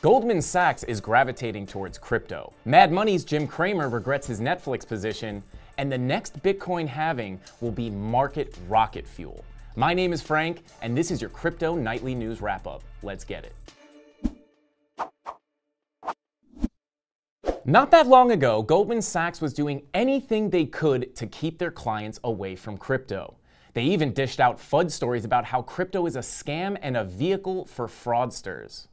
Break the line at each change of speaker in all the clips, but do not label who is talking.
Goldman Sachs is gravitating towards crypto. Mad Money's Jim Cramer regrets his Netflix position, and the next Bitcoin halving will be market rocket fuel. My name is Frank, and this is your Crypto Nightly News Wrap Up. Let's get it. Not that long ago, Goldman Sachs was doing anything they could to keep their clients away from crypto. They even dished out FUD stories about how crypto is a scam and a vehicle for fraudsters.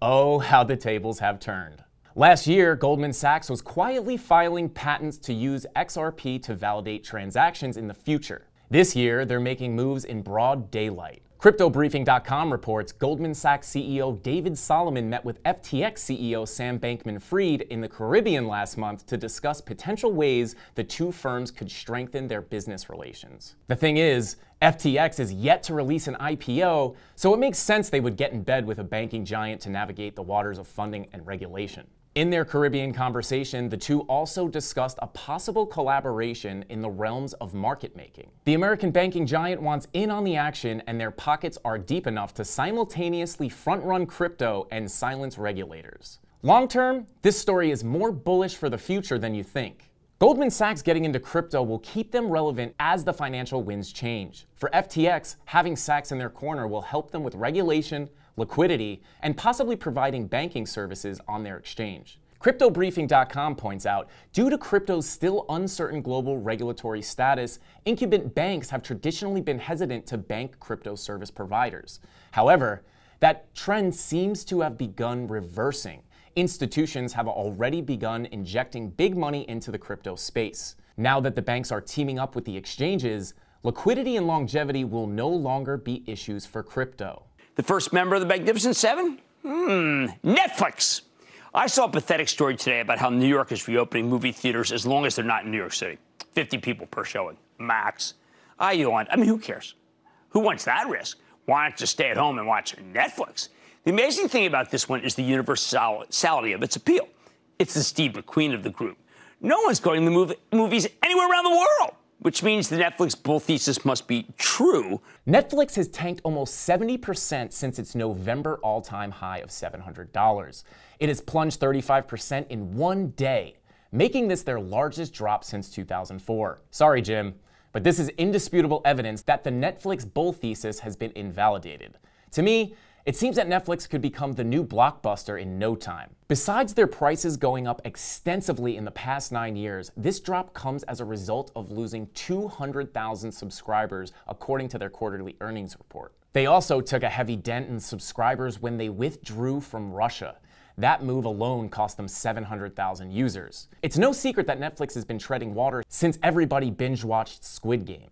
Oh, how the tables have turned. Last year, Goldman Sachs was quietly filing patents to use XRP to validate transactions in the future. This year, they're making moves in broad daylight. CryptoBriefing.com reports Goldman Sachs CEO David Solomon met with FTX CEO Sam Bankman Fried in the Caribbean last month to discuss potential ways the two firms could strengthen their business relations. The thing is, FTX is yet to release an IPO, so it makes sense they would get in bed with a banking giant to navigate the waters of funding and regulation. In their Caribbean conversation, the two also discussed a possible collaboration in the realms of market making. The American banking giant wants in on the action, and their pockets are deep enough to simultaneously front run crypto and silence regulators. Long term, this story is more bullish for the future than you think. Goldman Sachs getting into crypto will keep them relevant as the financial winds change. For FTX, having Sachs in their corner will help them with regulation, liquidity, and possibly providing banking services on their exchange. CryptoBriefing.com points out due to crypto's still uncertain global regulatory status, incumbent banks have traditionally been hesitant to bank crypto service providers. However, that trend seems to have begun reversing. Institutions have already begun injecting big money into the crypto space. Now that the banks are teaming up with the exchanges, liquidity and longevity will no longer be issues for crypto.
The first member of the Magnificent Seven? Hmm, Netflix. I saw a pathetic story today about how New York is reopening movie theaters as long as they're not in New York City. 50 people per showing, max. I yawned. I mean, who cares? Who wants that risk? Why not just stay at home and watch Netflix? The amazing thing about this one is the universality of its appeal. It's the Steve McQueen of the group. No one's going to the movies anywhere around the world which means the Netflix bull thesis must be true.
Netflix has tanked almost 70% since its November all time high of $700. It has plunged 35% in one day, making this their largest drop since 2004. Sorry, Jim, but this is indisputable evidence that the Netflix bull thesis has been invalidated. To me, it seems that Netflix could become the new blockbuster in no time. Besides their prices going up extensively in the past nine years, this drop comes as a result of losing 200,000 subscribers, according to their quarterly earnings report. They also took a heavy dent in subscribers when they withdrew from Russia. That move alone cost them 700,000 users. It's no secret that Netflix has been treading water since everybody binge watched Squid Game.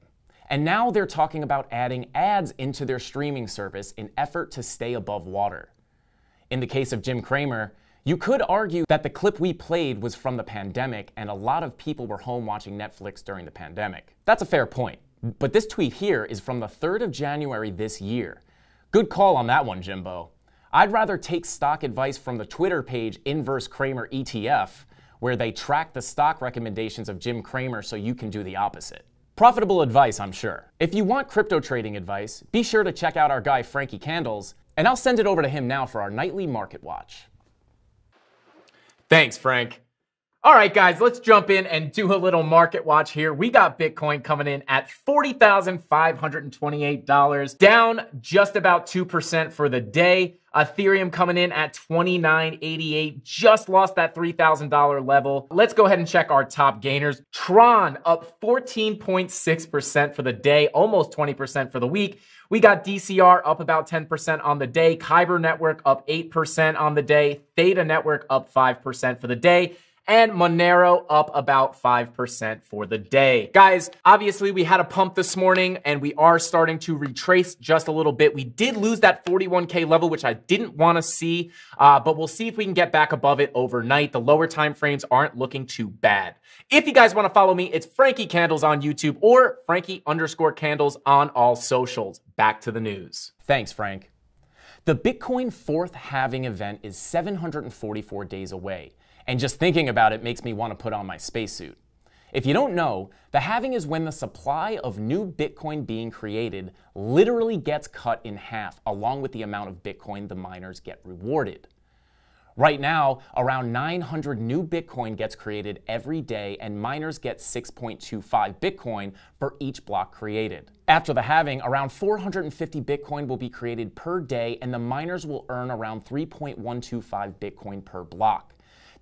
And now they're talking about adding ads into their streaming service in effort to stay above water. In the case of Jim Cramer, you could argue that the clip we played was from the pandemic and a lot of people were home watching Netflix during the pandemic. That's a fair point. But this tweet here is from the 3rd of January this year. Good call on that one, Jimbo. I'd rather take stock advice from the Twitter page Inverse Cramer ETF, where they track the stock recommendations of Jim Cramer so you can do the opposite. Profitable advice, I'm sure. If you want crypto trading advice, be sure to check out our guy Frankie Candles, and I'll send it over to him now for our nightly market watch.
Thanks, Frank. All right, guys, let's jump in and do a little market watch here. We got Bitcoin coming in at $40,528, down just about 2% for the day. Ethereum coming in at 2988, just lost that $3,000 level. Let's go ahead and check our top gainers. Tron up 14.6% for the day, almost 20% for the week. We got DCR up about 10% on the day, Kyber Network up 8% on the day, Theta Network up 5% for the day and Monero up about 5% for the day. Guys, obviously we had a pump this morning and we are starting to retrace just a little bit. We did lose that 41K level, which I didn't want to see, uh, but we'll see if we can get back above it overnight. The lower time frames aren't looking too bad. If you guys want to follow me, it's Frankie Candles on YouTube or Frankie underscore Candles on all socials. Back to the news.
Thanks, Frank. The Bitcoin fourth halving event is 744 days away. And just thinking about it makes me want to put on my spacesuit. If you don't know, the halving is when the supply of new Bitcoin being created literally gets cut in half, along with the amount of Bitcoin the miners get rewarded. Right now, around 900 new Bitcoin gets created every day, and miners get 6.25 Bitcoin for each block created. After the halving, around 450 Bitcoin will be created per day, and the miners will earn around 3.125 Bitcoin per block.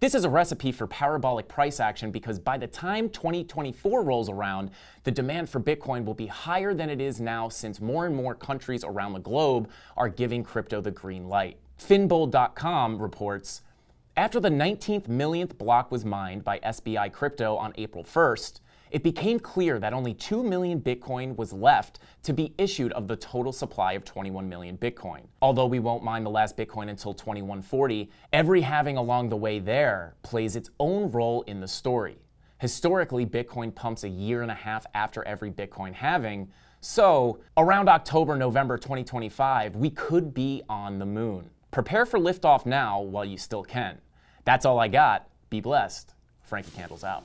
This is a recipe for parabolic price action because by the time 2024 rolls around, the demand for Bitcoin will be higher than it is now since more and more countries around the globe are giving crypto the green light. Finbold.com reports After the 19th millionth block was mined by SBI Crypto on April 1st, it became clear that only 2 million Bitcoin was left to be issued of the total supply of 21 million Bitcoin. Although we won't mine the last Bitcoin until 2140, every halving along the way there plays its own role in the story. Historically, Bitcoin pumps a year and a half after every Bitcoin halving, so around October, November 2025, we could be on the moon. Prepare for liftoff now while you still can. That's all I got. Be blessed. Frankie Candles out.